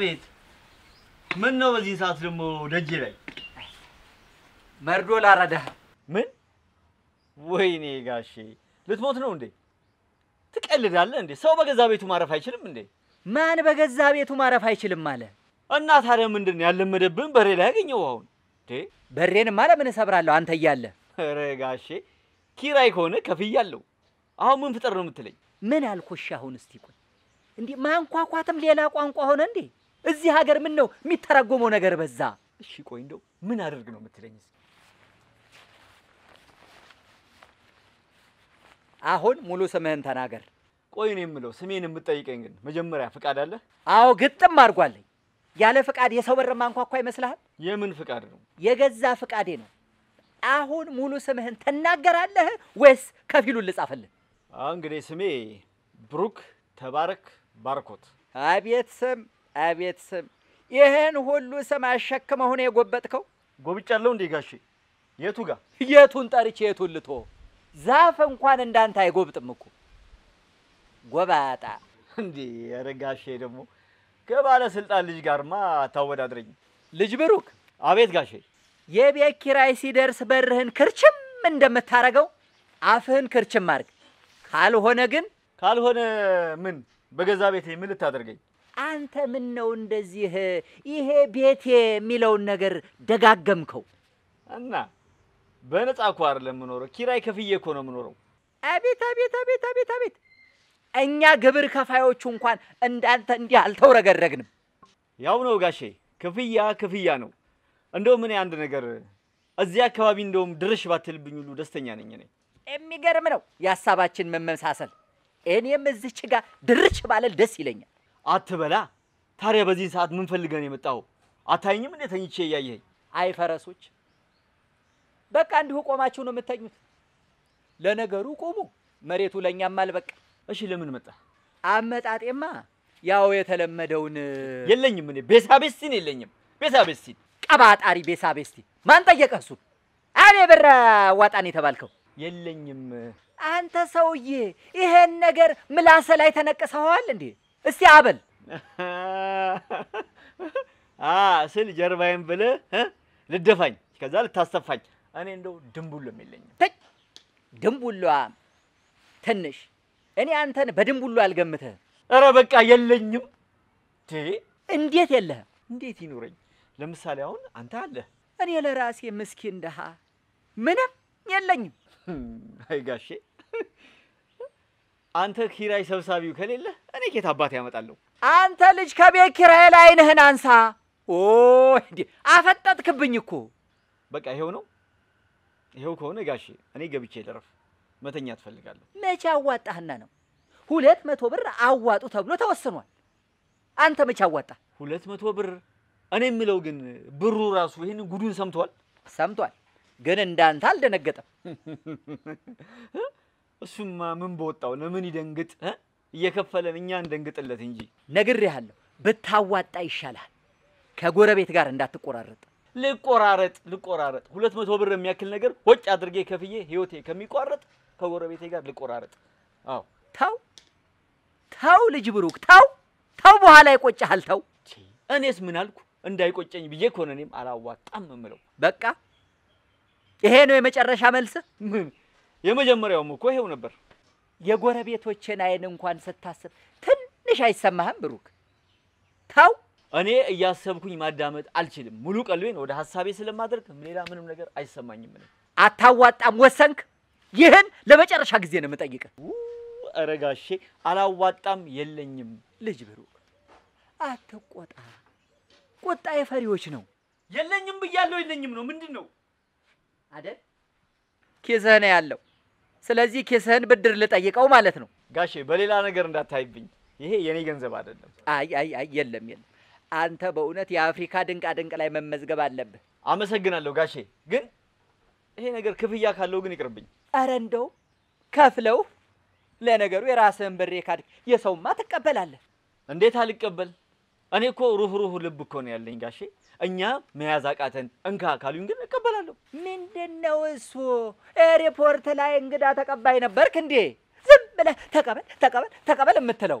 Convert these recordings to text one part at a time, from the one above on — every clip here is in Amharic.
አቤት። ምን ነው በዚህ ሰዓት ደግሞ ደጅ ላይ? መርዶ ላረዳህ። ምን? ወይኔ ጋሼ ልትሞት ነው እንዴ? ትቀልዳለህ እንዴ? ሰው በገዛ ቤቱ ማረፍ አይችልም እንዴ? ማን በገዛ ቤቱ ማረፍ አይችልም አለ? እና ታዲያ ምንድን ነው ያለመደብህን በሬ ላይ ያገኘው አሁን? በሬንማ ለምን እሰብራለሁ አንተ እያለ ኧረ ጋሼ ኪራይ ከሆነ ከፍያለሁ። አሁን ምን ፍጠር ነው የምትለኝ? ምን አልኩሽ? አሁን እስቲ ቆይ እንዲህ ማንኳኳትም ሌላ ቋንቋ ሆነ እንዴ? እዚህ ሀገር ምን ነው የሚተረጎመው ነገር በዛ። እሺ ቆይ እንደው ምን አድርግ ነው የምትለኝ? አሁን ሙሉ ስምህን ተናገር። ቆይ እኔ የምለው ስሜን የምትጠይቀኝ ግን መጀመሪያ ፍቃድ አለ? አዎ ግጥም አድርጓለኝ። ያለ ፍቃድ የሰው በር ማንኳኳ ይመስልሃል? የምን ፍቃድ ነው? የገዛ ፍቃዴ ነው። አሁን ሙሉ ስምህን ትናገራለህ ወይስ ከፊሉን ልጻፍልህ? አሁን እንግዲህ ስሜ ብሩክ ተባረክ ባርኮት። አቤት ስም አቤት ስም! ይህን ሁሉ ስም አሸክመህ ነው የጎበጥከው? ጎብጫለሁ እንዴ ጋሼ? የቱ ጋር? የቱን ጠርቼ የቱን ልቶ? ዛፍ እንኳን እንዳንተ አይጎብጥም እኮ ጎባጣ። እንዴ ኧረ ጋሼ ደግሞ ከባለስልጣን ልጅ ጋርማ አታወዳድረኝ። ልጅ ብሩክ፣ አቤት ጋሼ። የቤት ኪራይ ሲደርስ በርህን ክርችም እንደምታረገው አፍህን ክርችም አድርግ። ካልሆነ ግን ካልሆነ ምን በገዛ ቤቴ ምን ልታደርገኝ? አንተ ምን ነው እንደዚህ ይሄ ቤቴ የሚለውን ነገር ደጋገምከው? እና በነፃ እኮ አይደለም የምኖረው፣ ኪራይ ከፍዬ እኮ ነው የምኖረው። አቤት አቤት አቤት አቤት አቤት! እኛ ግብር ከፋዮቹ እንኳን እንዳንተ እንዲህ አልተውረገረግንም። ያው ነው ጋሼ፣ ክፍያ ክፍያ ነው። እንደውም እኔ አንድ ነገር እዚህ አካባቢ እንደውም ድርሽ ባትልብኝ ሁሉ ደስተኛ ነኝ እኔ። የሚገርም ነው የሀሳባችን መመሳሰል። እኔም እዚች ጋር ድርች ባለል ደስ ይለኛል። አትበላ ታዲያ በዚህን ሰዓት ምን ፈልገን የመጣኸው? አታይኝም እንዴ ተኝቼ እያየኸኝ? አይ ፈረሶች፣ በቃ እንዲሁ ቆማችሁ ነው የምተኙት። ለነገሩ ቁሙ፣ መሬቱ ለእኛም አልበቃ። እሺ ለምን መጣ? አመጣጤማ ያው የተለመደውን የለኝም እኔ ቤሳ ቤስቲን የለኝም። ቤሳ ቤስቲን ቀባጣሪ ቤሳ ቤስቲ ማን ጠየቀህ? እሱን እኔ ብር ዋጣን የተባልከው የለኝም። አንተ ሰውዬ፣ ይሄን ነገር ምላስህ ላይ ተነቅሰኸዋል እንዴ? እስቲ አበል ስል ጀርባዬን ብለህ እ ልደፋኝ ከዛ ልታስተፋኝ። እኔ እንደው ድንቡልም የለኝም። ድንቡሏ ትንሽ እኔ አንተን በድንቡሏ አልገምትህም። ኧረ በቃ የለኝም። እንዴት የለህም? እንዴት ይኑረኝ? ለምሳሌ አሁን አንተ አለህ። እኔ ለራሴ ምስኪን ድሃ ምንም የለኝም። አይ ጋሼ አንተ ኪራይ ሰብሳቢው ከሌለ እኔ ኬት አባት ያመጣለሁ? አንተ ልጅ ከቤት ኪራይ ላይ ዓይንህን አንሳ። ኦ አፈጠጥክብኝ እኮ። በቃ ይሄው ነው። ይሄው ከሆነ ጋሼ እኔ ገብቼ ልረፍ፣ መተኛ ትፈልጋለሁ። መቼ አዋጣህና ነው? ሁለት መቶ ብር አዋጡ ተብሎ ተወስኗል። አንተ መቼ አዋጣ? ሁለት መቶ ብር እኔ የምለው ግን ብሩ ራሱ ይህን ጉዱን ሰምቷል። ሰምቷል፣ ግን እንዳንተ አልደነገጠም። እሱማ ምን በወጣው ለምን ይደንግጥ? እ? እየከፈለን እኛ እንደንግጥለት እንጂ ነግሬሃለሁ፣ ብታዋጣ ይሻልሃል። ከጎረቤት ጋር እንዳትቆራረጥ። ልቆራረጥ ልቆራረጥ ሁለት መቶ ብር የሚያክል ነገር ወጭ አድርጌ ከፍዬ ህይወቴ ከሚቋረጥ ከጎረቤቴ ጋር ልቆራረጥ። አዎ ተው ተው፣ ልጅ ብሩክ ተው ተው፣ በኋላ ይቆጭሃል። ተው እኔስ ምን አልኩ? እንዳይቆጨኝ ብዬ ከሆነ እኔም አላዋጣም የምለው። በቃ ይሄ ነው የመጨረሻ መልስህ። ምን የመጀመሪያውም እኮ ይሄው ነበር። የጎረቤቶችን አይን እንኳን ስታስብ ትንሽ አይሰማህም ብሩክ? ተው እኔ እያሰብኩኝ ማዳመጥ አልችልም። ሙሉ ቀልቤን ወደ ሀሳቤ ስለማደርግ ሌላ ምንም ነገር አይሰማኝም። አታዋጣም፣ ወሰንክ። ይህን ለመጨረሻ ጊዜ ነው የምጠይቅህ። ኧረ ጋሼ አላዋጣም፣ የለኝም። ልጅ ብሩክ አትቆጣ፣ ቁጣ የፈሪዎች ነው የለኝም ብያለሁ። የለኝም ነው ምንድን ነው? አደል? ኪስህ ነው ያለው። ስለዚህ ኪስህን ብድር ልጠይቀው ማለት ነው። ጋሼ በሌላ ነገር እንዳታይብኝ። ይሄ የኔ ገንዘብ አይደለም። አይ አይ አይ የለም የለም። አንተ በእውነት የአፍሪካ ድንቃ ድንቅ ላይ መመዝገብ አለብህ። አመሰግናለሁ ጋሼ፣ ግን ይሄ ነገር ክፍያ ካለው ግን ይቅርብኝ። ኧረ እንደው ከፍለው ለነገሩ የራስህን ብር ካድክ የሰውማ ትቀበላለህ። እንዴት አልቀበል? እኔ እኮ ሩህ ሩህ ልብ እኮ ነው ያለኝ ጋሼ። እኛ መያዝ አቃተን እንካ ካሉኝ ግን እቀበላለሁ። ምንድን ነው እሱ? ኤርፖርት ላይ እንግዳ ተቀባይ ነበርክ እንዴ? ዝም ብለህ ተቀበል ተቀበል ተቀበል የምትለው?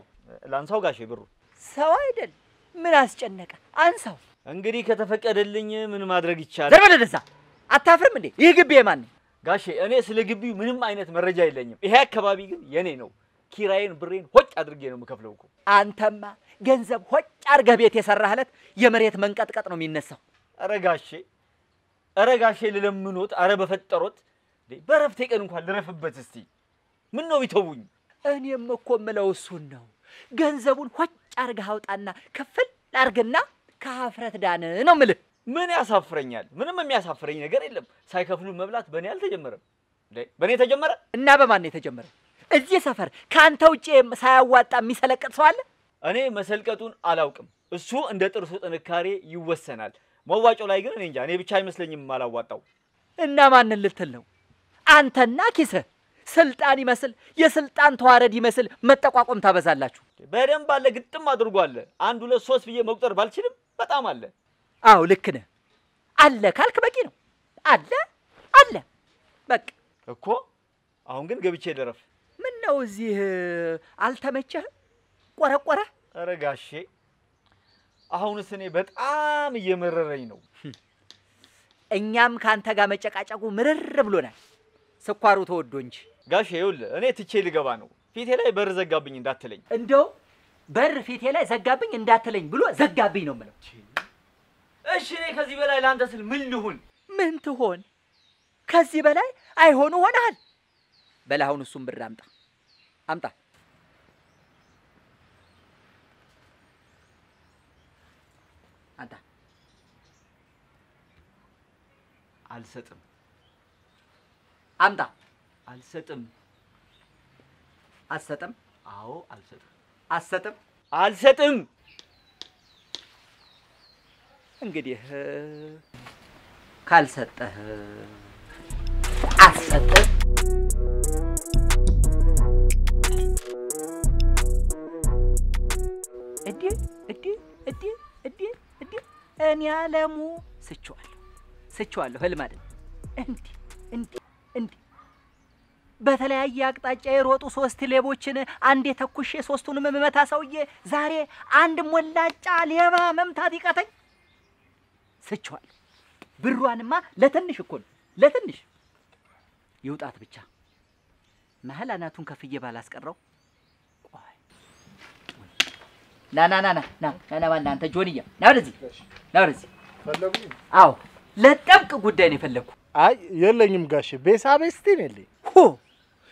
ላንሳው ጋሼ ብሩ። ሰው አይደል? ምን አስጨነቀ? አንሳው። እንግዲህ ከተፈቀደልኝ ምን ማድረግ ይቻላል? ዘርበል ወደዛ። አታፍርም እንዴ? ይህ ግቢ የማን ነው? ጋሼ እኔ ስለ ግቢው ምንም አይነት መረጃ የለኝም። ይሄ አካባቢ ግን የኔ ነው። ኪራይን ብሬን ሆጭ አድርጌ ነው የምከፍለው እኮ። አንተማ ገንዘብ ሆጭ አድርገህ ቤት የሰራህለት የመሬት መንቀጥቀጥ ነው የሚነሳው። ኧረ ጋሼ ኧረ ጋሼ ልለምኖት፣ ኧረ በፈጠሮት በረፍቴ ቀን እንኳን ልረፍበት እስቲ። ምን ነው ቢተውኝ? እኔም እኮ የምለው እሱን ነው። ገንዘቡን ሆጭ አድርገህ አውጣና ክፍል አድርግና ከሀፍረት ዳን ነው ምልህ። ምን ያሳፍረኛል? ምንም የሚያሳፍረኝ ነገር የለም። ሳይከፍሉ መብላት በእኔ አልተጀመረም። በእኔ ተጀመረ? እና በማን ነው የተጀመረ? እዚህ ሰፈር ከአንተ ውጭ ሳያዋጣ የሚሰለቅጥ ሰው አለ? እኔ መሰልቀጡን አላውቅም። እሱ እንደ ጥርሱ ጥንካሬ ይወሰናል። መዋጮ ላይ ግን እኔ እንጃ። እኔ ብቻ አይመስለኝም አላዋጣው። እና ማንን ልትል ነው? አንተና ኪስህ ስልጣን ይመስል የስልጣን ተዋረድ ይመስል መጠቋቆም ታበዛላችሁ። በደንብ አለ፣ ግጥም አድርጎ አለ። አንድ ሁለት ሶስት ብዬ መቁጠር ባልችልም በጣም አለ አዎ ልክ ነህ። አለ ካልክ በቂ ነው። አለ አለ በቃ። እኮ። አሁን ግን ገብቼ ልረፍ። ምን ነው እዚህ አልተመቸህም? ቆረቆረ ኧረ ጋሼ አሁንስ እኔ በጣም እየመረረኝ ነው። እኛም ከአንተ ጋር መጨቃጨቁ ምርር ብሎናል። ስኳሩ ተወዶ እንጂ ጋሼ ይኸውልህ እኔ ትቼ ልገባ ነው። ፊቴ ላይ በር ዘጋብኝ እንዳትለኝ። እንደው በር ፊቴ ላይ ዘጋብኝ እንዳትለኝ ብሎ ዘጋብኝ ነው የምለው። እሺ እኔ ከዚህ በላይ ለአንተ ስል ምን ልሁን? ምን ትሆን? ከዚህ በላይ አይሆኑ ሆነሃል። በል አሁን እሱም ብር አምጣ አምጣ። አንተ አልሰጥም፣ አምጣ። አልሰጥም። አትሰጥም? አዎ አልሰጥም፣ አትሰጥም? አልሰጥም። እንግዲህ ካልሰጠህ አትሰጥህ። እዴ እዴ እዴ እዴ እዴ እኔ አለሙ ስቼዋለሁ ስቼዋለሁ። ህልም አይደል? እንዲህ እንዲህ እንዲህ በተለያየ አቅጣጫ የሮጡ ሶስት ሌቦችን አንዴ ተኩሼ ሶስቱንም የምመታ ሰውዬ ዛሬ አንድ ሞላጫ ሌባ መምታት ይቀተኝ? ስቼዋለሁ። ብሯንማ ለትንሽ እኮ ነው ለትንሽ ይውጣት ብቻ መሀል አናቱን ከፍዬ ባላስቀረው። ቆይ ና ና ና ና ና ና ና አንተ ጆንያ ና ወደዚህ ና ወደዚህ።? አዎ ለጥብቅ ጉዳይ ነው የፈለግኩ። አይ የለኝም ጋሼ፣ ቤሳ ቤስቲን የለኝ። ሆ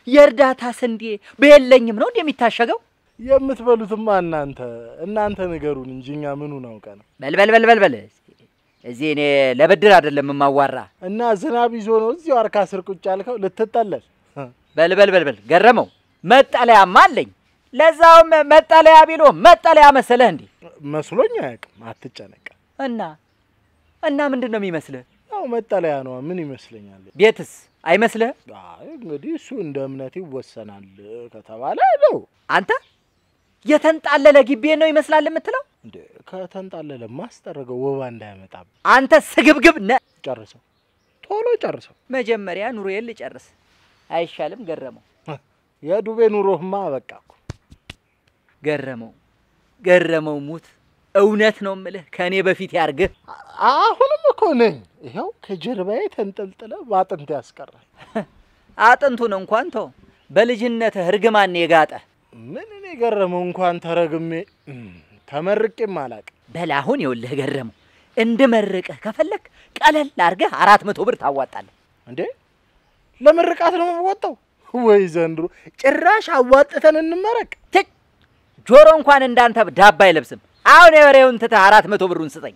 የእርዳታ ስንዴ በየለኝም ነው እንዴ የሚታሸገው? የምትበሉትማ እናንተ እናንተ ንገሩን እንጂ እኛ ምኑን አውቀን ነው። በልበል በልበል በል እዚህ እኔ ለብድር አይደለም የማዋራ። እና ዝናብ ይዞ ነው እዚሁ አርካ ስር ቁጭ ያልከው ልትጠለል። በልበል በልበል ገረመው መጠለያማ አለኝ። ለዛውም መጠለያ ቢሎ መጠለያ መሰለህ እንዴ? መስሎኝ አያውቅም። አትጨነቅ። እና እና ምንድን ነው የሚመስልህ? ያው መጠለያ ነዋ። ምን ይመስለኛል? ቤትስ አይመስልህ? አይ እንግዲህ እሱ እንደ እምነት ይወሰናል ከተባለ ነው። አንተ የተንጣለለ ግቢ ነው ይመስላል የምትለው? እንደ ከተንጣለለ ማስጠረገው ወባ እንዳያመጣብ። አንተ ስግብግብ ነ ጨርሰው፣ ቶሎ ጨርሰው። መጀመሪያ ኑሮዬን ልጨርስ አይሻልም? ገረመው የዱቤ ኑሮህማ በቃ ገረመው ገረመው ሙት። እውነት ነው ምልህ ከእኔ በፊት ያርግህ። አሁንም እኮ ነኝ። ይኸው ከጀርባዬ ተንጠልጥለ በአጥንት ያስቀራል። አጥንቱን እንኳን ተው፣ በልጅነትህ እርግማን የጋጠ ምን እኔ ገረመው እንኳን ተረግሜ ተመርቄም አላውቅም። በል አሁን ይኸውልህ ገረመው እንድመርቅህ ከፈለክ ቀለል አድርገህ አራት መቶ ብር ታዋጣለህ። እንዴ ለምርቃት ነው የምወጣው ወይ ዘንድሮ? ጭራሽ አዋጥተን እንመረቅ። ትች ጆሮ እንኳን እንዳንተ ዳባ አይለብስም። አሁን የወሬውን ትተህ አራት መቶ ብሩን ስጠኝ።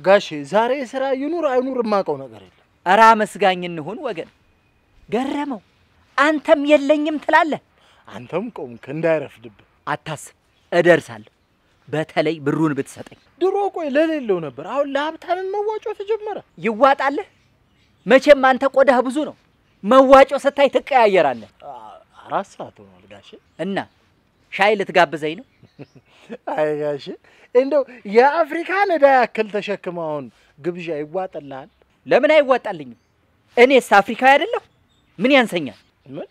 ጋሼ ዛሬ ስራ ይኑር አይኑር የማውቀው ነገር የለም። እረ አመስጋኝ እንሁን ወገን። ገረመው አንተም የለኝም ትላለህ። አንተም ቆምክ እንዳይረፍድብህ። አታስብ፣ እደርሳለሁ። በተለይ ብሩን ብትሰጠኝ ድሮ ቆይ ለሌለው ነበር፣ አሁን ለሀብታምን መዋጮ ተጀመረ። ይዋጣልህ። መቼም አንተ ቆዳህ ብዙ ነው። መዋጮ ስታይ ትቀያየራለህ። አራት ሰዓት ሆኗል ጋሼ። እና ሻይ ልትጋብዘኝ ነው? አይ ጋሼ እንደው የአፍሪካን ዕዳ ያክል ተሸክመ አሁን ግብዣ ይዋጥልሃል? ለምን አይዋጣልኝም? እኔስ አፍሪካዊ አይደለሁ? ምን ያንሰኛል? ምን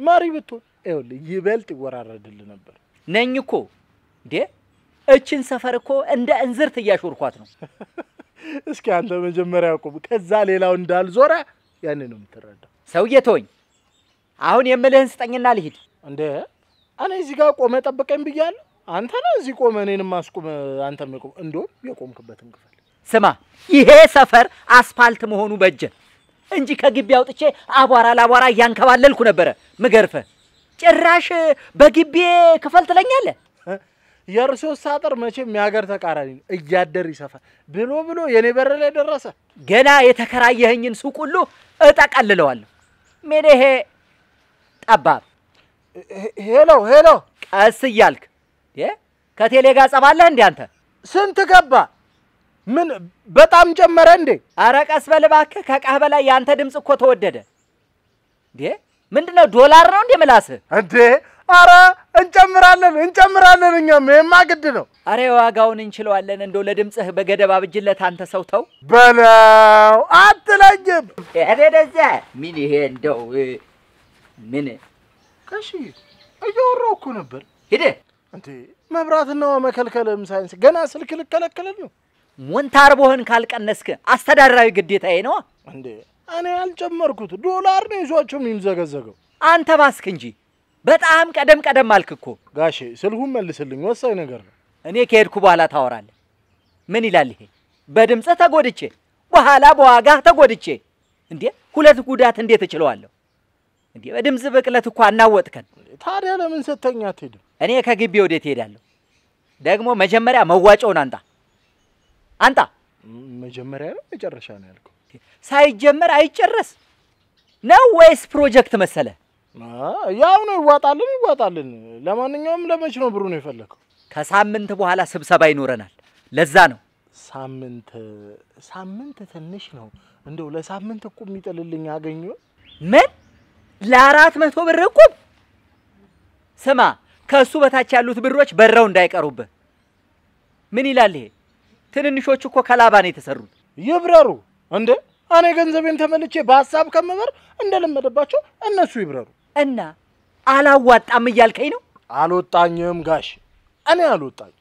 መሪ ብትሆን ይኸውልህ ይበልጥ ይወራረድልህ ነበር። ነኝ እኮ እንዴ! እችን ሰፈር እኮ እንደ እንዝርት እያሾርኳት ነው። እስኪ አንተ መጀመሪያ ቁም፣ ከዛ ሌላው እንዳልዞረ ያኔ ነው የምትረዳው። ሰውዬ ተወኝ። አሁን የምልህን ስጠኝና ልሂድ። እንዴ እኔ እዚህ ጋር ቆመ ጠብቀኝ ብያለሁ። አንተ ነህ እዚህ ቆመ እኔንም አስቁመ አንተ ቆም። እንዲሁም የቆምክበትን ክፈል። ስማ፣ ይሄ ሰፈር አስፋልት መሆኑ በጀ እንጂ ከግቢ አውጥቼ አቧራ ለአቧራ እያንከባለልኩ ነበረ ምገርፈ። ጭራሽ በግቢ ክፈል ትለኛለህ? የእርሶ ሳጥር መቼም የሀገር ተቃራኒ ነው፣ እያደር ይሰፋል ብሎ ብሎ የኔ በር ላይ ደረሰ። ገና የተከራየኸኝን ሱቅ ሁሉ እጠቀልለዋለሁ። ምን ይሄ ጠባብ ሄሎ ሄሎ፣ ቀስ እያልክ እ ከቴሌ ጋር ጸባለህ እንዴ አንተ? ስንት ገባ? ምን በጣም ጨመረ እንዴ? አረ ቀስ በል እባክህ። ከእቃህ በላይ የአንተ ድምፅ እኮ ተወደደ እንዴ! ምንድነው ዶላር ነው እንዴ ምላስህ? እንዴ አረ እንጨምራለን እንጨምራለን። እኛም ይሄማ ግድ ነው አረ ዋጋውን እንችለዋለን። እንደው ለድምፅህ በገደብ አብጅለት አንተ ሰው ተው በለው አትለኝም። ሄደ ደዘ ምን ይሄ እንደው ምን እሺ እያወራሁ እኮ ነበር። ሂድ እንዴ መብራትና መከልከልም ሳይንስ ገና ስልክ ልከለከልን ነው ሞንታርቦህን ካልቀነስክ አስተዳደራዊ ግዴታዬ ነው። እንዴ? እኔ ያልጨመርኩት ዶላር ነው ይዟቸው የሚምዘገዘገው። አንተ ባስክ እንጂ በጣም ቀደም ቀደም አልክ እኮ። ጋሼ ስልኩን መልስልኝ፣ ወሳኝ ነገር ነው። እኔ ከሄድኩ በኋላ ታወራለህ። ምን ይላል ይሄ? በድምፅህ ተጎድቼ በኋላ በዋጋህ ተጎድቼ። እንዴ ሁለት ጉዳት እንዴት እችለዋለሁ? እንዴ በድምፅ ብቅለት እኮ አናወጥከን። ታዲያ ለምን ሰተኛ አትሄድም? እኔ ከግቢ ወዴት እሄዳለሁ? ደግሞ መጀመሪያ መዋጮውን አንጣ አንጣ። መጀመሪያ ነው መጨረሻ ነው ያልከው? ሳይጀመር አይጨረስ ነው ወይስ ፕሮጀክት መሰለ? ያው ነው ይዋጣልን፣ ይዋጣልን። ለማንኛውም ለመች ነው ብሩ ነው የፈለከው? ከሳምንት በኋላ ስብሰባ ይኖረናል። ለዛ ነው ሳምንት ሳምንት ትንሽ ነው። እንደው ለሳምንት እቁብ የሚጥልልኝ አገኘ ምን ለአራት መቶ ብር እቁብ? ስማ ከእሱ በታች ያሉት ብሮች በረው እንዳይቀሩብህ። ምን ይላል ይሄ? ትንንሾቹ እኮ ከላባ ነው የተሰሩት። ይብረሩ እንዴ! እኔ ገንዘቤን ተመልቼ በሀሳብ ከምበር እንደለመደባቸው እነሱ ይብረሩ። እና አላዋጣም እያልከኝ ነው? አልወጣኝም ጋሽ፣ እኔ አልወጣኝ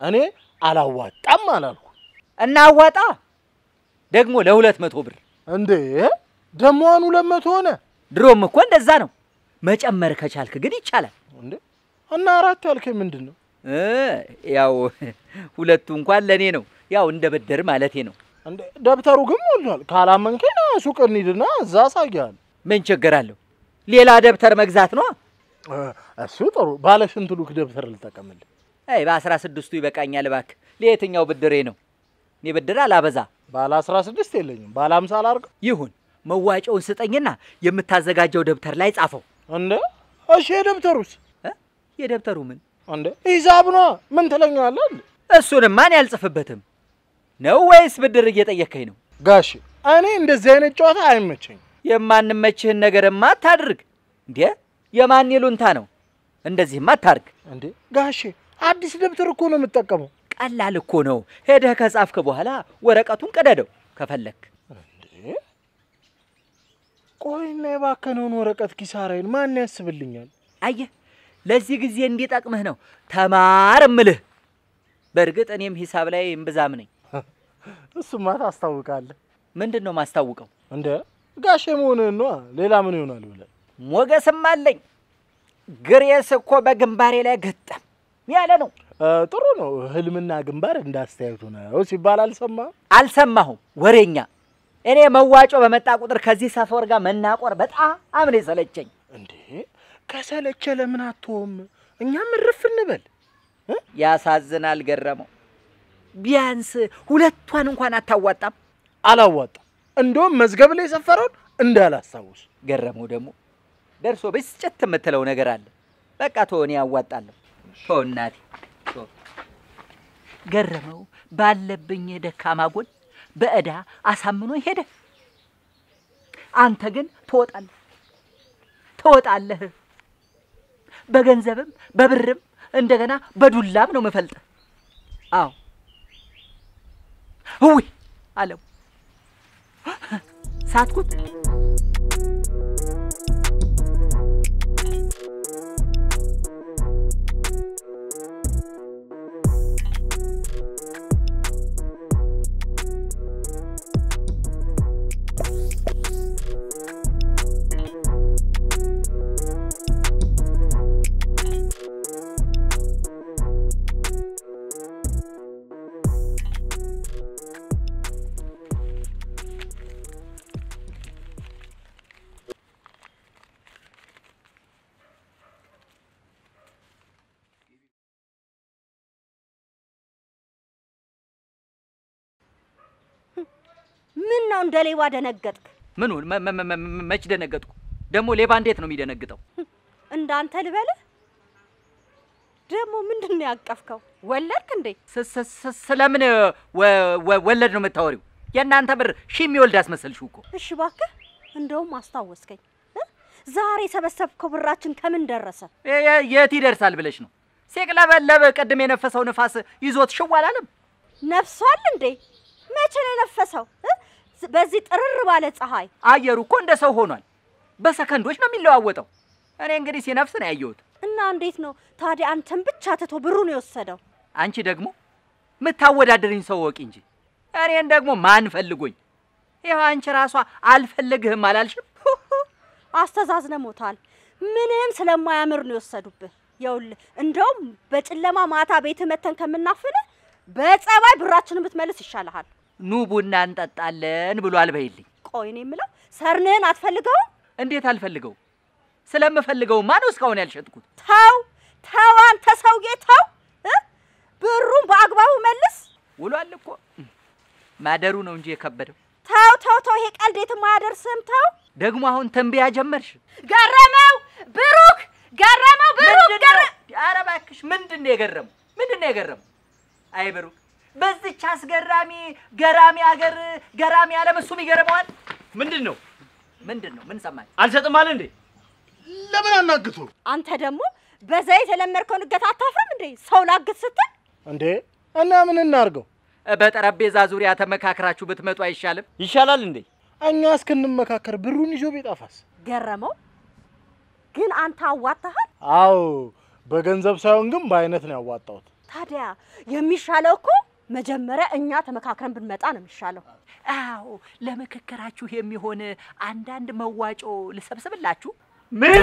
እኔ አላዋጣም አላልኩ። እና አዋጣ ደግሞ ለሁለት መቶ ብር። እንዴ ደሞ አሁን ሁለት መቶ ሆነ ድሮም እኮ እንደዛ ነው። መጨመር ከቻልክ ግን ይቻላል። እንዴ እና አራት ያልከኝ ምንድን ነው? እ ያው ሁለቱ እንኳን ለእኔ ነው፣ ያው እንደ ብድር ማለቴ ነው። ደብተሩ ግን ሞልቷል። ካላመንከኝ ና ሱቅ እንሂድና እዛ አሳያለሁ። ምን ችግር አለው? ሌላ ደብተር መግዛት ነው። እሱ ጥሩ። ባለ ስንት ሉክ ደብተር ልጠቀምልህ? አይ በአስራ ስድስቱ ይበቃኛል እባክህ። ለየትኛው ብድሬ ነው? እኔ ብድር አላበዛ። ባለ አስራ ስድስት የለኝም። ባለ አምሳ ላድርገው? ይሁን መዋጮውን ስጠኝና የምታዘጋጀው ደብተር ላይ ጻፈው። እንዴ እሺ የደብተሩስ? እ? የደብተሩ ምን? እንዴ ሂሳብ ነዋ። ምን ትለኛለህ? እንዴ? እሱንም ማን ያልጽፍበትም ነው ወይስ ብድር እየጠየከኝ ነው? ጋሽ እኔ እንደዚህ አይነት ጨዋታ አይመቸኝም። የማንመችህን ነገርማ አታድርግ። እንዴ የማን ይሉንታ ነው? እንደዚህማ አታርግ። እንዴ ጋሼ አዲስ ደብተር እኮ ነው የምጠቀመው። ቀላል እኮ ነው። ሄደህ ከጻፍክ በኋላ ወረቀቱን ቀደደው ከፈለክ። ቆይና የባከነውን ወረቀት ኪሳራዬን ማን ያስብልኛል? አየህ ለዚህ ጊዜ እንዲጠቅምህ ነው ተማር እምልህ። በእርግጥ እኔም ሂሳብ ላይ እምብዛም ነኝ። እሱማ ታስታውቃለህ። ምንድን ነው ማስታውቀው? እንደ ጋሼ መሆንህን ነዋ። ሌላ ምን ይሆናል ብለህ ሞገስም አለኝ። ግሬስ እኮ በግንባሬ ላይ ገጠም ያለ ነው። ጥሩ ነው። ህልምና ግንባር እንዳስተያየቱ ነው ሲባል አልሰማህም? አልሰማሁም። ወሬኛ። እኔ መዋጮ በመጣ ቁጥር ከዚህ ሰፈር ጋር መናቆር በጣም ነው የሰለቸኝ። እንዴ ከሰለቸ ለምን አትሆም? እኛም እርፍ እንበል። ያሳዝናል። ገረመው ቢያንስ ሁለቷን እንኳን አታዋጣም። አላዋጣም። እንደውም መዝገብ ላይ የሰፈረውን እንዳላስታውስ። ገረመው ደግሞ ደርሶ ብስጭት የምትለው ነገር አለ። በቃ እኔ ያዋጣለሁ። ተወው እናቴ ገረመው ባለብኝ ደካማ ጎን በዕዳ አሳምኖ ሄደ። አንተ ግን ትወጣለህ ትወጣለህ። በገንዘብም በብርም እንደገና በዱላም ነው መፈልጠህ። አዎ እዊ አለው ሳትኩት ምን ነው እንደ ሌባ ደነገጥክ? ምኑን መች ደነገጥኩ? ደግሞ ሌባ እንዴት ነው የሚደነግጠው? እንዳንተ ልበልህ? ደግሞ ምንድን ነው ያቀፍከው? ወለድክ እንዴ? ስለምን ወለድ ነው የምታወሪው? የእናንተ ብር ሺህ የሚወልድ አስመሰልሽው እኮ። እሺ እባክህ፣ እንደውም አስታወስከኝ። እ? ዛሬ የሰበሰብከው ብራችን ከምን ደረሰ? የት ይደርሳል ብለሽ ነው? ሲቅለበለብ ቅድም የነፈሰው ንፋስ ይዞት ሽው አላለም? ነፍሷል እንዴ? መቼ ነው የነፈሰው? በዚህ ጥርር ባለ ፀሐይ አየሩ እኮ እንደ ሰው ሆኗል። በሰከንዶች ነው የሚለዋወጠው። እኔ እንግዲህ ሲነፍስ ነው ያየሁት። እና እንዴት ነው ታዲያ አንተን ብቻ ትቶ ብሩን የወሰደው? አንቺ ደግሞ የምታወዳደርኝ ሰው ወቂ እንጂ እኔን ደግሞ ማን ፈልጎኝ? ይኸው አንቺ ራሷ አልፈልግህም አላልሽም? አስተዛዝነ ሞታል። ምንም ስለማያምር ነው የወሰዱብህ። ይኸውልህ እንደውም በጨለማ ማታ ቤትህ መተን ከምናፍን በጸባይ ብራችንን ብትመልስ ይሻልሃል። ኑ ቡና እንጠጣለን ብሎ አልበይልኝ። ቆይ እኔ የምለው ሰርንህን አትፈልገውም? እንዴት አልፈልገው? ስለምፈልገው ማነው እስካሁን ያልሸጥኩት? ተው ተው፣ አንተ ሰውዬ ተው እ? ብሩን በአግባቡ መልስ። ውሏል እኮ ማደሩ ነው እንጂ የከበደው። ተው ተው ተው፣ ይሄ ቀልድ የትም አያደርስም። ተው ደግሞ አሁን ተንቢያ ጀመርሽ። ገረመው፣ ብሩክ ገረመው፣ ብሩክ ገረ? ኧረ እባክሽ ምንድን ነው የገረመው? ምንድን ነው የገረመው? አይ ብሩክ፣ በዚች አስገራሚ ገራሚ አገር ገራሚ ዓለም እሱም ይገርመዋል። ምንድን ነው ምንድን ነው? ምን ሰማች? አልሰጥም አለ እንዴ? ለምን አናግቱ አንተ ደግሞ በዘይት የለመድከውን እገታ አታፍርም እንዴ? ሰው ላግት ስትል እንዴ? እና ምን እናርገው? በጠረጴዛ ዙሪያ ተመካክራችሁ ብትመጡ አይሻልም? ይሻላል እንዴ? እኛ እስክንመካከር ብሩን ይዞ ቢጠፋስ? ገረመው ግን አንተ አዋጣሃል። አዎ በገንዘብ ሳይሆን ግን በአይነት ነው ያዋጣሁት። ታዲያ የሚሻለው እኮ መጀመሪያ እኛ ተመካክረን ብንመጣ ነው የሚሻለው። አዎ ለምክክራችሁ የሚሆን አንዳንድ መዋጮ ልሰብስብላችሁ። ምን